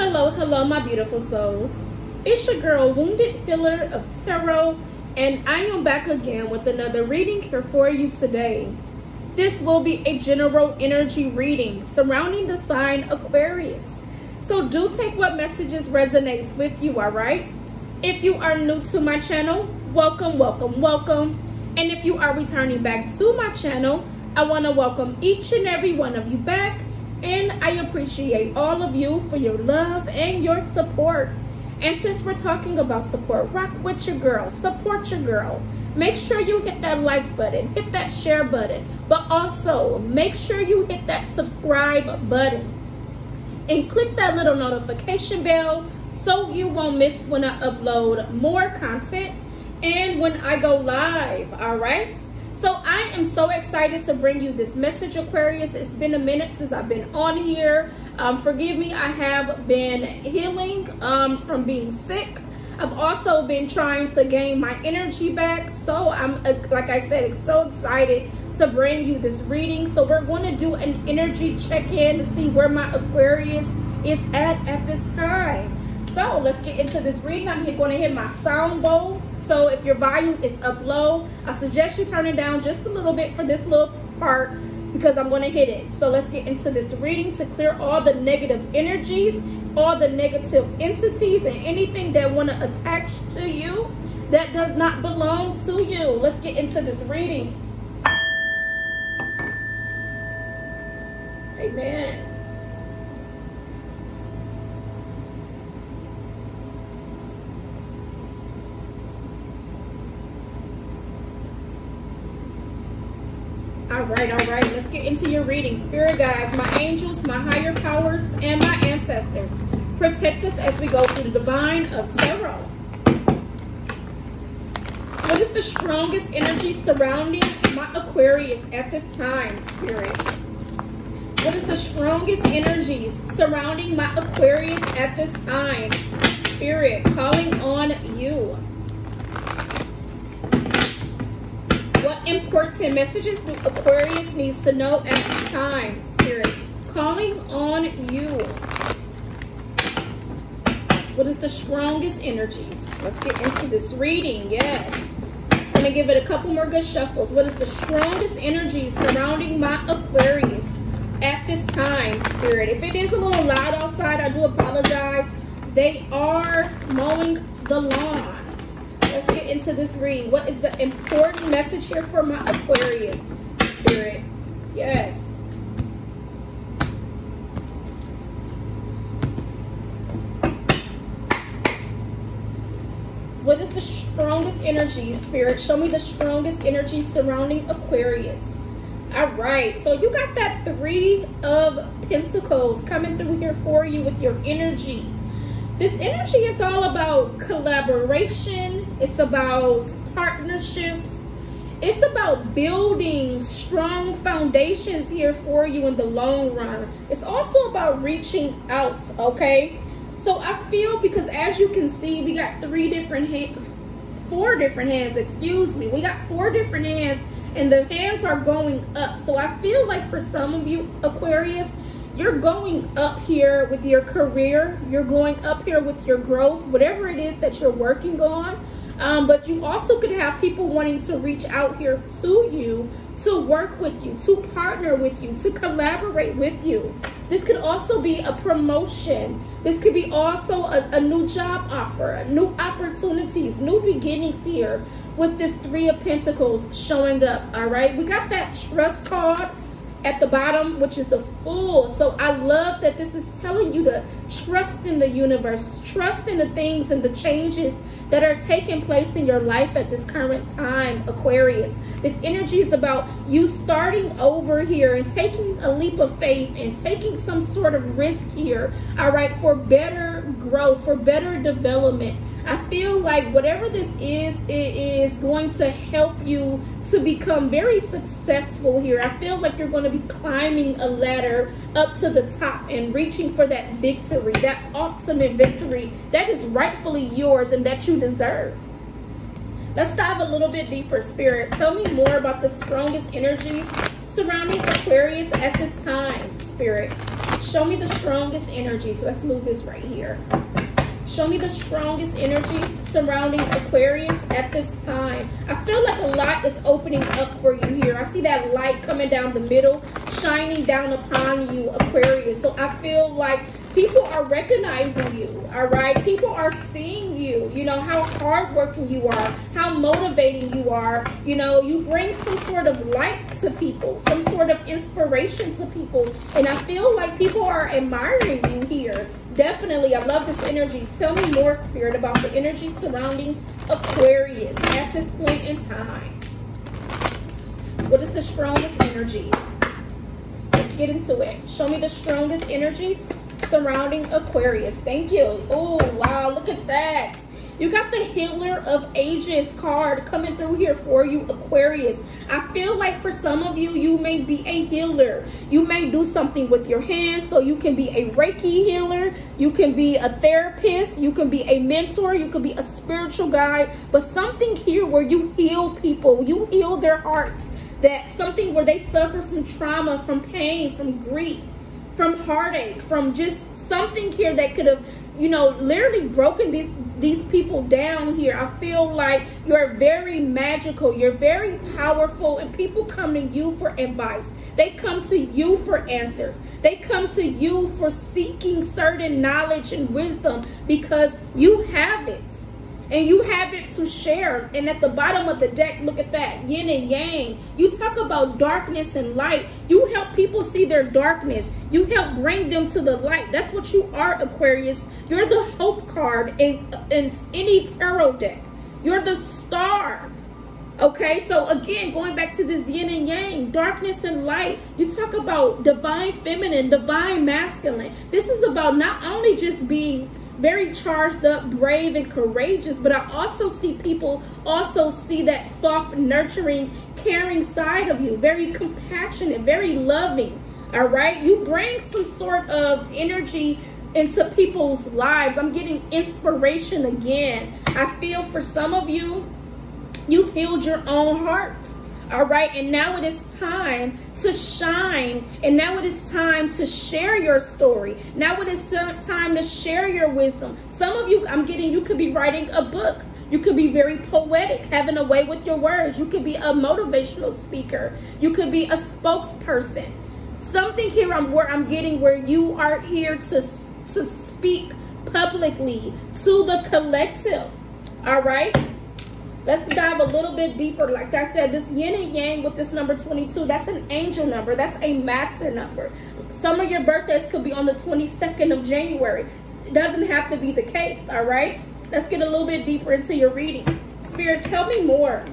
Hello, hello, my beautiful souls. It's your girl, Wounded Healer of Tarot, and I am back again with another reading here for you today. This will be a general energy reading surrounding the sign Aquarius. So do take what messages resonates with you, all right? If you are new to my channel, welcome, welcome, welcome. And if you are returning back to my channel, I want to welcome each and every one of you back and I appreciate all of you for your love and your support. And since we're talking about support, rock with your girl, support your girl. Make sure you hit that like button, hit that share button, but also make sure you hit that subscribe button and click that little notification bell so you won't miss when I upload more content and when I go live, all right? So I am so excited to bring you this message, Aquarius. It's been a minute since I've been on here. Um, forgive me, I have been healing um, from being sick. I've also been trying to gain my energy back. So I'm, uh, like I said, it's so excited to bring you this reading. So we're going to do an energy check-in to see where my Aquarius is at at this time. So let's get into this reading. I'm going to hit my sound bowl so if your volume is up low, I suggest you turn it down just a little bit for this little part because I'm going to hit it. So let's get into this reading to clear all the negative energies, all the negative entities, and anything that want to attach to you that does not belong to you. Let's get into this reading. Amen. All right, all right. Let's get into your reading. Spirit guides, my angels, my higher powers, and my ancestors. Protect us as we go through the divine of tarot. What is the strongest energy surrounding my Aquarius at this time, Spirit? What is the strongest energies surrounding my Aquarius at this time? Spirit, calling on you. Important messages Aquarius needs to know at this time, Spirit. Calling on you. What is the strongest energies? Let's get into this reading. Yes. I'm going to give it a couple more good shuffles. What is the strongest energies surrounding my Aquarius at this time, Spirit? If it is a little loud outside, I do apologize. They are mowing the lawn into this reading. What is the important message here for my Aquarius spirit? Yes. What is the strongest energy, Spirit? Show me the strongest energy surrounding Aquarius. All right, so you got that Three of Pentacles coming through here for you with your energy. This energy is all about collaboration. It's about partnerships. It's about building strong foundations here for you in the long run. It's also about reaching out, okay? So I feel because as you can see, we got three different hands, four different hands, excuse me. We got four different hands and the hands are going up. So I feel like for some of you Aquarius, you're going up here with your career, you're going up here with your growth, whatever it is that you're working on. Um, but you also could have people wanting to reach out here to you to work with you, to partner with you, to collaborate with you. This could also be a promotion. This could be also a, a new job offer, new opportunities, new beginnings here with this Three of Pentacles showing up, all right? We got that trust card at the bottom, which is the Fool. So I love that this is telling you to trust in the universe, trust in the things and the changes that are taking place in your life at this current time, Aquarius. This energy is about you starting over here and taking a leap of faith and taking some sort of risk here, all right, for better growth, for better development I feel like whatever this is, it is going to help you to become very successful here. I feel like you're going to be climbing a ladder up to the top and reaching for that victory, that ultimate victory that is rightfully yours and that you deserve. Let's dive a little bit deeper, Spirit. Tell me more about the strongest energies surrounding Aquarius at this time, Spirit. Show me the strongest energy. So let's move this right here. Show me the strongest energies surrounding Aquarius at this time. I feel like a lot is opening up for you here. I see that light coming down the middle, shining down upon you, Aquarius. So I feel like people are recognizing you, all right? People are seeing you, you know, how hardworking you are, how motivating you are. You know, you bring some sort of light to people, some sort of inspiration to people. And I feel like people are admiring you here. Definitely, I love this energy. Tell me more, Spirit, about the energy surrounding Aquarius at this point in time. What is the strongest energies? Let's get into it. Show me the strongest energies surrounding Aquarius. Thank you. Oh, wow, look at that. You got the Healer of Ages card coming through here for you, Aquarius. I feel like for some of you, you may be a healer. You may do something with your hands, so you can be a Reiki healer. You can be a therapist. You can be a mentor. You can be a spiritual guide. But something here where you heal people, you heal their hearts. That something where they suffer from trauma, from pain, from grief from heartache, from just something here that could have, you know, literally broken these these people down here. I feel like you're very magical, you're very powerful, and people come to you for advice. They come to you for answers. They come to you for seeking certain knowledge and wisdom because you have it and you have it to share. And at the bottom of the deck, look at that yin and yang. You talk about darkness and light. You help people see their darkness. You help bring them to the light. That's what you are, Aquarius. You're the hope card in, in any tarot deck. You're the star. Okay, so again, going back to this yin and yang, darkness and light, you talk about divine feminine, divine masculine. This is about not only just being very charged up, brave, and courageous. But I also see people also see that soft, nurturing, caring side of you. Very compassionate, very loving. All right. You bring some sort of energy into people's lives. I'm getting inspiration again. I feel for some of you, you've healed your own heart. All right. And now it is time to shine. And now it is time to share your story. Now it is time to share your wisdom. Some of you, I'm getting, you could be writing a book. You could be very poetic, having a way with your words. You could be a motivational speaker. You could be a spokesperson. Something here I'm where I'm getting where you are here to to speak publicly to the collective. All right? Let's dive a little bit deeper. Like I said, this yin and yang with this number 22, that's an angel number. That's a master number. Some of your birthdays could be on the 22nd of January. It doesn't have to be the case, all right? Let's get a little bit deeper into your reading. Spirit, tell me more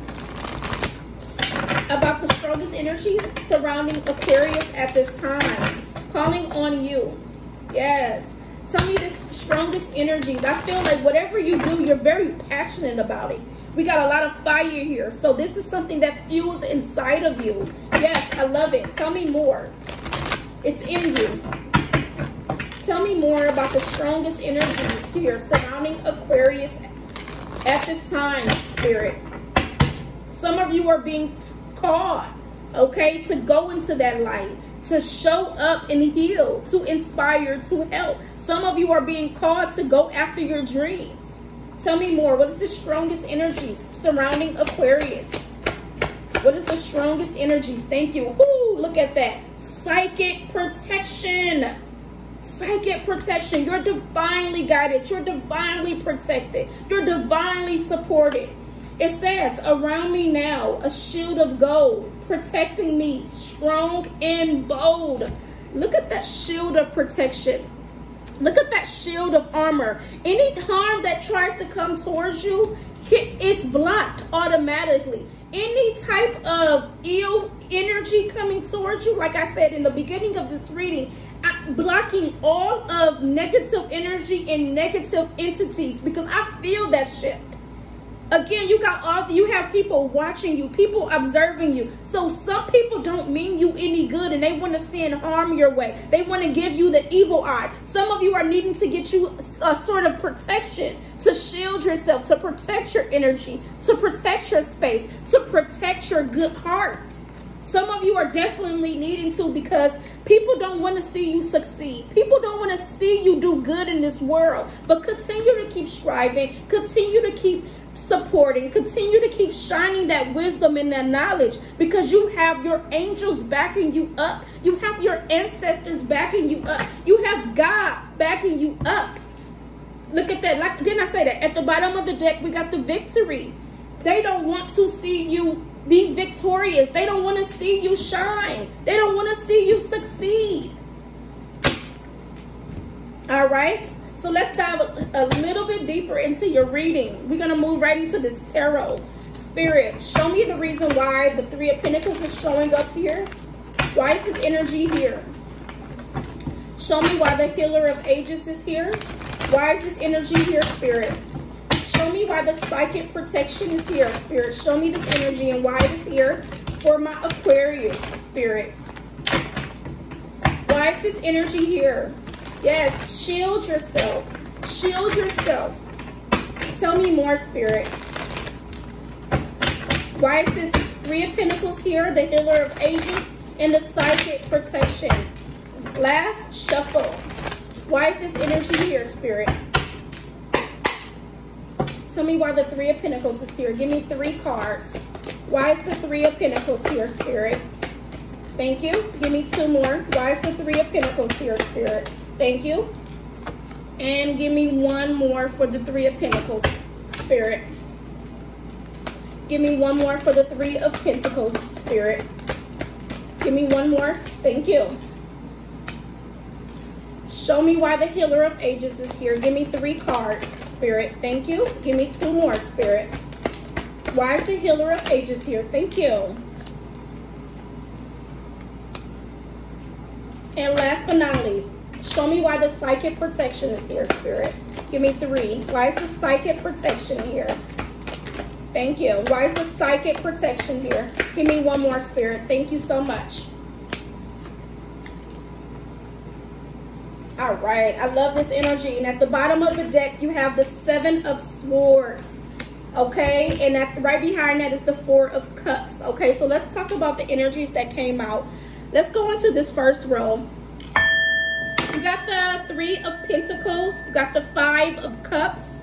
about the strongest energies surrounding Aquarius at this time. Calling on you. Yes. Tell me the strongest energies. I feel like whatever you do, you're very passionate about it. We got a lot of fire here. So this is something that fuels inside of you. Yes, I love it. Tell me more. It's in you. Tell me more about the strongest energies here surrounding Aquarius at this time, Spirit. Some of you are being called, okay, to go into that light, to show up and heal, to inspire, to help. Some of you are being called to go after your dreams. Tell me more. What is the strongest energies surrounding Aquarius? What is the strongest energies? Thank you. Look at that. Psychic protection. Psychic protection. You're divinely guided. You're divinely protected. You're divinely supported. It says, around me now, a shield of gold, protecting me, strong and bold. Look at that shield of protection. Look at that shield of armor. Any harm that tries to come towards you, it's blocked automatically. Any type of ill energy coming towards you, like I said in the beginning of this reading, blocking all of negative energy and negative entities because I feel that shit. Again, you got all you have people watching you, people observing you. So some people don't mean you any good and they want to send harm your way. They want to give you the evil eye. Some of you are needing to get you a sort of protection to shield yourself, to protect your energy, to protect your space, to protect your good heart. Some of you are definitely needing to because people don't want to see you succeed. People don't want to see you do good in this world. But continue to keep striving, continue to keep supporting, continue to keep shining that wisdom and that knowledge because you have your angels backing you up. You have your ancestors backing you up. You have God backing you up. Look at that. Like didn't I say that? At the bottom of the deck, we got the victory. They don't want to see you be victorious. They don't want to see you shine. They don't want to see you succeed. All right. So let's dive a, a little bit deeper into your reading. We're going to move right into this tarot. Spirit, show me the reason why the Three of Pentacles is showing up here. Why is this energy here? Show me why the Healer of Ages is here. Why is this energy here, Spirit? Show me why the psychic protection is here, Spirit. Show me this energy and why it is here for my Aquarius, Spirit. Why is this energy here? Yes, shield yourself. Shield yourself. Tell me more, Spirit. Why is this Three of Pentacles here, the Healer of Ages, and the Psychic Protection? Last shuffle. Why is this energy here, Spirit? Tell me why the Three of Pentacles is here. Give me three cards. Why is the Three of Pentacles here, Spirit? Thank you. Give me two more. Why is the Three of Pentacles here, Spirit? Thank you. And give me one more for the Three of Pentacles, Spirit. Give me one more for the Three of Pentacles, Spirit. Give me one more. Thank you. Show me why the Healer of Ages is here. Give me three cards. Spirit. Thank you. Give me two more, Spirit. Why is the Healer of Ages here? Thank you. And last but not least, show me why the Psychic Protection is here, Spirit. Give me three. Why is the Psychic Protection here? Thank you. Why is the Psychic Protection here? Give me one more, Spirit. Thank you so much. All right, I love this energy. And at the bottom of the deck, you have the Seven of Swords. Okay, and right behind that is the Four of Cups. Okay, so let's talk about the energies that came out. Let's go into this first row. You got the Three of Pentacles. You got the Five of Cups.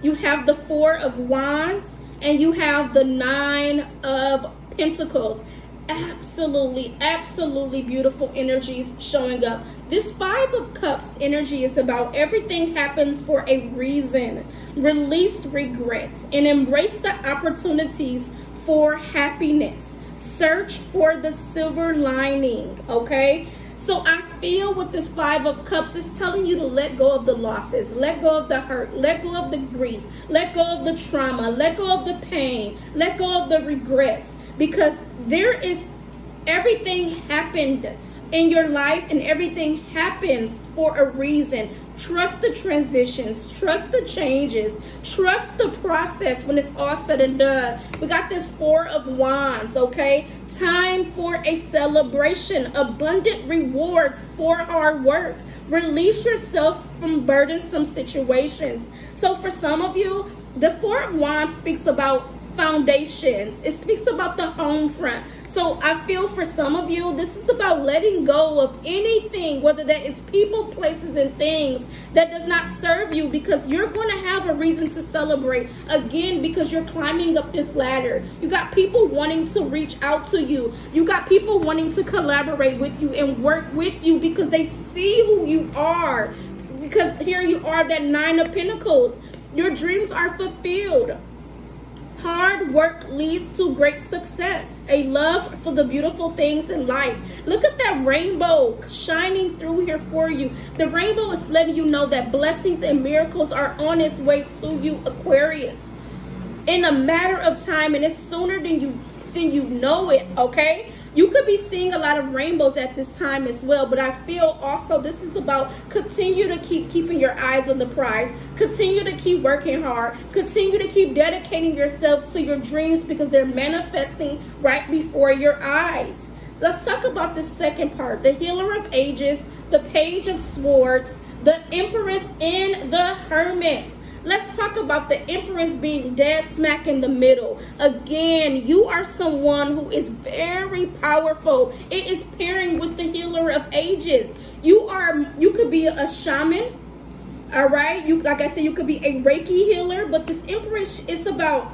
You have the Four of Wands. And you have the Nine of Pentacles. Absolutely, absolutely beautiful energies showing up. This Five of Cups energy is about everything happens for a reason. Release regrets and embrace the opportunities for happiness. Search for the silver lining, okay? So I feel with this Five of Cups is telling you to let go of the losses, let go of the hurt, let go of the grief, let go of the trauma, let go of the pain, let go of the regrets because there is everything happened in your life and everything happens for a reason. Trust the transitions, trust the changes, trust the process when it's all said and done. We got this Four of Wands, okay? Time for a celebration, abundant rewards for our work. Release yourself from burdensome situations. So, for some of you, the Four of Wands speaks about foundations, it speaks about the home front so I feel for some of you, this is about letting go of anything, whether that is people, places, and things that does not serve you because you're going to have a reason to celebrate again because you're climbing up this ladder. You got people wanting to reach out to you. You got people wanting to collaborate with you and work with you because they see who you are. Because here you are, that Nine of Pentacles. Your dreams are fulfilled. Hard work leads to great success, a love for the beautiful things in life. Look at that rainbow shining through here for you. The rainbow is letting you know that blessings and miracles are on its way to you, Aquarius. In a matter of time, and it's sooner than you than you know it, okay? You could be seeing a lot of rainbows at this time as well, but I feel also this is about continue to keep keeping your eyes on the prize, continue to keep working hard, continue to keep dedicating yourselves to your dreams because they're manifesting right before your eyes. Let's talk about the second part, the healer of ages, the page of swords, the empress and the hermit. Let's talk about the Empress being dead smack in the middle. Again, you are someone who is very powerful. It is pairing with the healer of ages. You are you could be a shaman. All right, you like I said, you could be a Reiki healer, but this Empress is about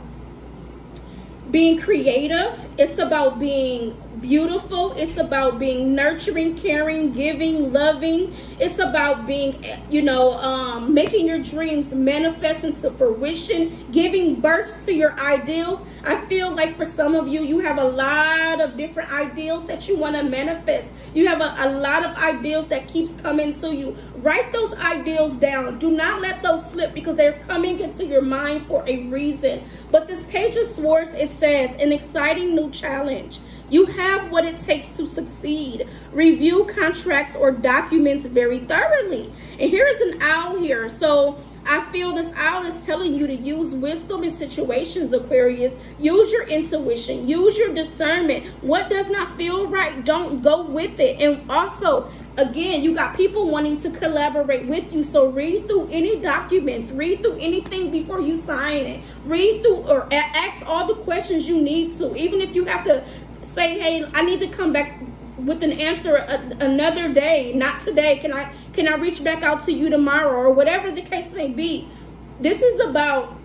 being creative. It's about being beautiful. It's about being nurturing, caring, giving, loving. It's about being, you know, um, making your dreams manifest into fruition, giving birth to your ideals. I feel like for some of you, you have a lot of different ideals that you want to manifest. You have a, a lot of ideals that keeps coming to you. Write those ideals down. Do not let those slip because they're coming into your mind for a reason. But this page of swords, it says, an exciting new challenge. You have what it takes to succeed. Review contracts or documents very thoroughly. And here is an owl here. So I feel this owl is telling you to use wisdom in situations, Aquarius. Use your intuition. Use your discernment. What does not feel right, don't go with it. And also, again, you got people wanting to collaborate with you. So read through any documents, read through anything before you sign it. Read through or ask all the questions you need to. Even if you have to say, hey, I need to come back with an answer a, another day, not today. Can I can I reach back out to you tomorrow? Or whatever the case may be? This is about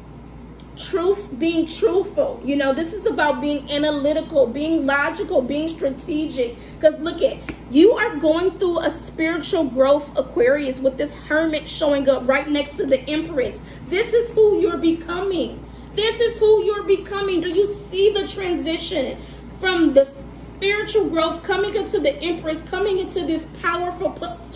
truth being truthful. You know this is about being analytical being logical being strategic. Because look at you are going through a spiritual growth aquarius with this hermit showing up right next to the empress. This is who you're becoming. This is who you're becoming. Do you see the transition from the spiritual growth coming into the empress coming into this powerful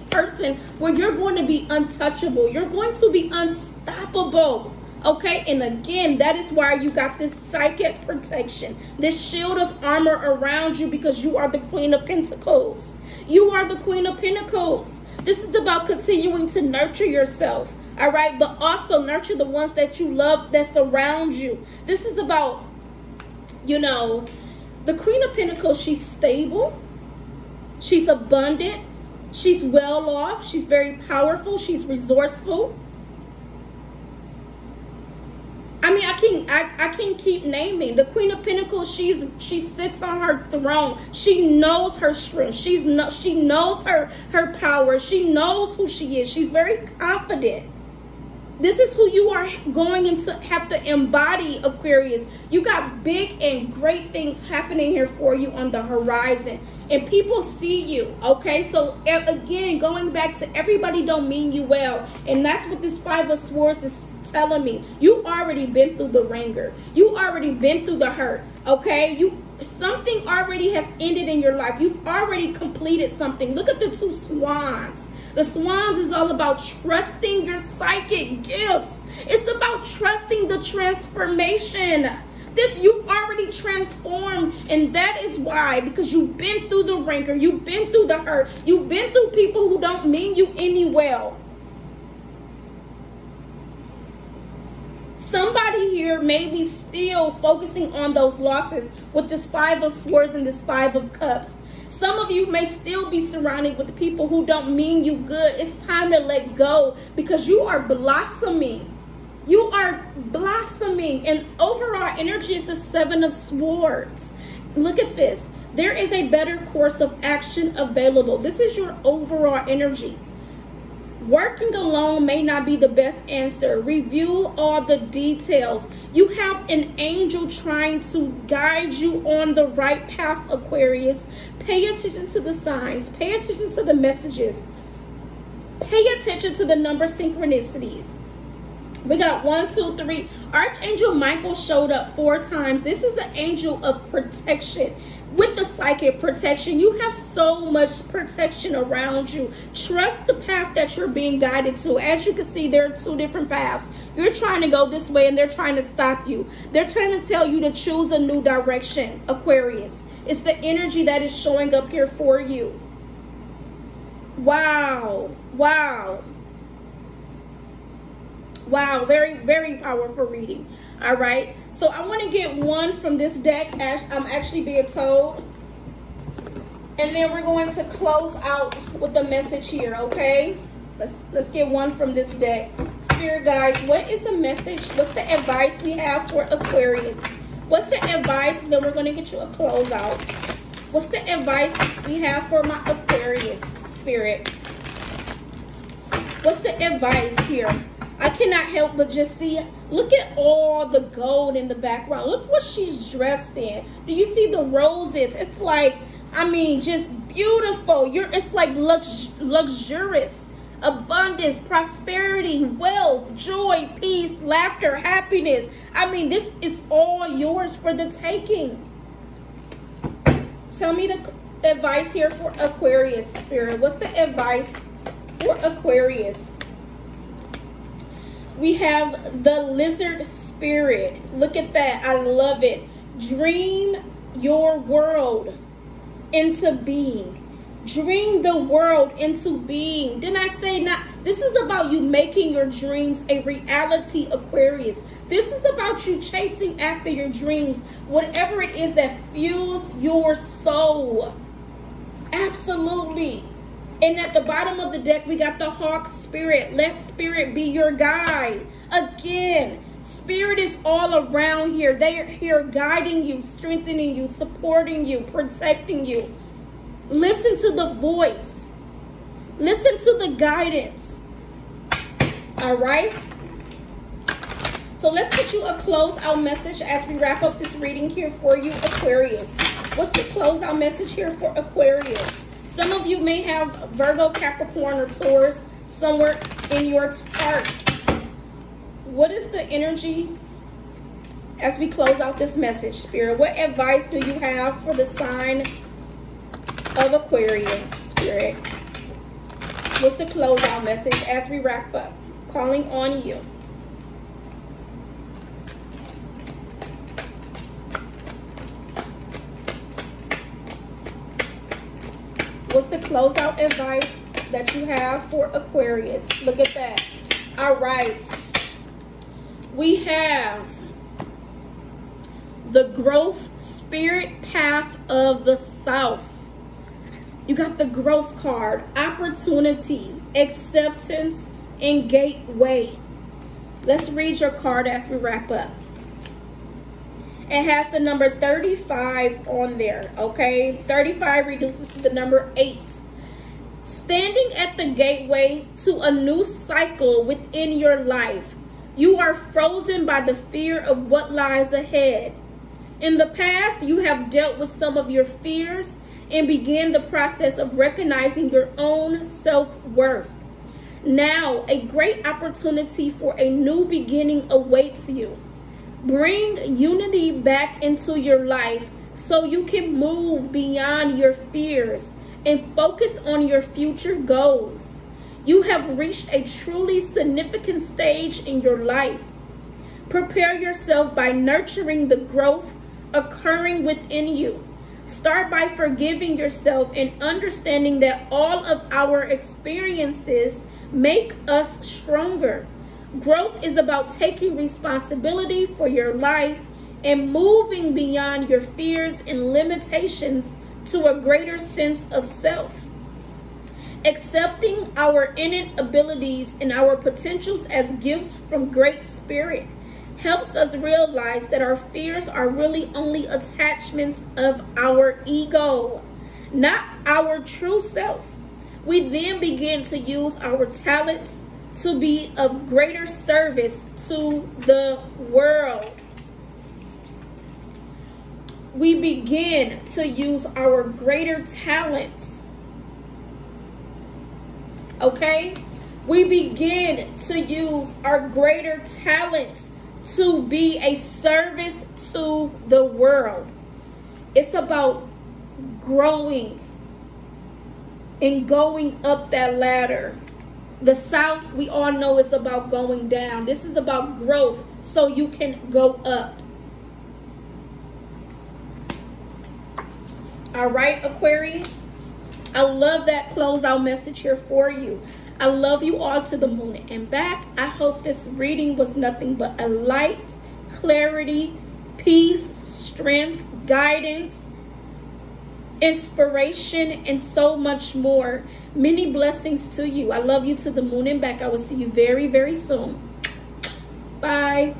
person where you're going to be untouchable. You're going to be unstoppable okay? And again that is why you got this psychic protection this shield of armor around you because you are the queen of pentacles. You are the queen of pentacles. This is about continuing to nurture yourself all right? But also nurture the ones that you love that surround you. This is about you know the Queen of Pentacles, she's stable, she's abundant, she's well off, she's very powerful, she's resourceful. I mean, I can I, I can keep naming the Queen of Pentacles. She's she sits on her throne. She knows her strength. She's no, she knows her her power. She knows who she is. She's very confident. This is who you are going into have to embody, Aquarius. You got big and great things happening here for you on the horizon. And people see you, okay? So again, going back to everybody don't mean you well. And that's what this Five of Swords is telling me. You already been through the ringer. You already been through the hurt, okay? You something already has ended in your life. You've already completed something. Look at the two swans. The swans is all about trusting your psychic gifts. It's about trusting the transformation. This you've already transformed, and that is why because you've been through the rancor, you've been through the hurt, you've been through people who don't mean you any well. Somebody here may be still focusing on those losses with this five of swords and this five of cups. Some of you may still be surrounded with people who don't mean you good. It's time to let go because you are blossoming. You are blossoming. And overall energy is the seven of swords. Look at this. There is a better course of action available. This is your overall energy. Working alone may not be the best answer. Review all the details. You have an angel trying to guide you on the right path, Aquarius. Pay attention to the signs. Pay attention to the messages. Pay attention to the number synchronicities. We got one, two, three. Archangel Michael showed up four times. This is the angel of protection with the psychic protection, you have so much protection around you. Trust the path that you're being guided to. As you can see, there are two different paths. You're trying to go this way and they're trying to stop you. They're trying to tell you to choose a new direction, Aquarius. It's the energy that is showing up here for you. Wow. Wow. Wow. Very, very powerful reading. All right. So I want to get one from this deck as I'm actually being told. And then we're going to close out with the message here, okay? Let's let's get one from this deck. Spirit guys, what is the message? What's the advice we have for Aquarius? What's the advice? Then we're going to get you a closeout. What's the advice we have for my Aquarius spirit? What's the advice here? I cannot help but just see, look at all the gold in the background. Look what she's dressed in. Do you see the roses? It's like, I mean, just beautiful. You're, it's like lux, luxurious, abundance, prosperity, wealth, joy, peace, laughter, happiness. I mean, this is all yours for the taking. Tell me the advice here for Aquarius spirit. What's the advice for Aquarius? We have the lizard spirit. Look at that. I love it. Dream your world into being. Dream the world into being. Didn't I say not? This is about you making your dreams a reality, Aquarius. This is about you chasing after your dreams, whatever it is that fuels your soul. Absolutely. And at the bottom of the deck, we got the hawk spirit. Let spirit be your guide. Again, spirit is all around here. They are here guiding you, strengthening you, supporting you, protecting you. Listen to the voice. Listen to the guidance. All right? So let's get you a closeout message as we wrap up this reading here for you, Aquarius. What's the closeout message here for Aquarius? Some of you may have Virgo, Capricorn, or Taurus somewhere in your chart. What is the energy as we close out this message, Spirit? What advice do you have for the sign of Aquarius, Spirit? What's the closeout message as we wrap up? Calling on you. Closeout advice that you have for Aquarius? Look at that. All right. We have the growth spirit path of the South. You got the growth card, opportunity, acceptance, and gateway. Let's read your card as we wrap up. It has the number 35 on there, okay? 35 reduces to the number 8. Standing at the gateway to a new cycle within your life, you are frozen by the fear of what lies ahead. In the past, you have dealt with some of your fears and began the process of recognizing your own self worth. Now, a great opportunity for a new beginning awaits you. Bring unity back into your life so you can move beyond your fears and focus on your future goals. You have reached a truly significant stage in your life. Prepare yourself by nurturing the growth occurring within you. Start by forgiving yourself and understanding that all of our experiences make us stronger. Growth is about taking responsibility for your life and moving beyond your fears and limitations to a greater sense of self. Accepting our innate abilities and our potentials as gifts from Great Spirit helps us realize that our fears are really only attachments of our ego, not our true self. We then begin to use our talents, to be of greater service to the world. We begin to use our greater talents. Okay? We begin to use our greater talents to be a service to the world. It's about growing and going up that ladder the South, we all know it's about going down. This is about growth so you can go up. All right, Aquarius. I love that closeout message here for you. I love you all to the moon and back. I hope this reading was nothing but a light, clarity, peace, strength, guidance, inspiration, and so much more. Many blessings to you. I love you to the moon and back. I will see you very, very soon. Bye.